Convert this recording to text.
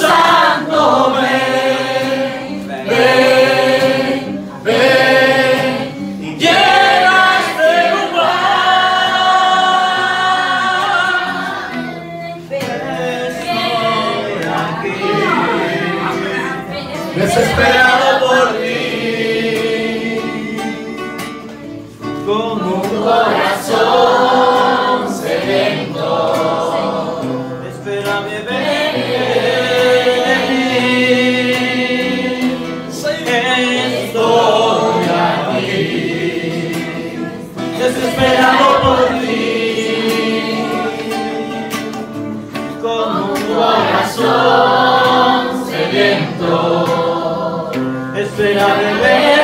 Santo ven, ven, ven y llena este lugar. Estoy aquí, desesperado. but I'm in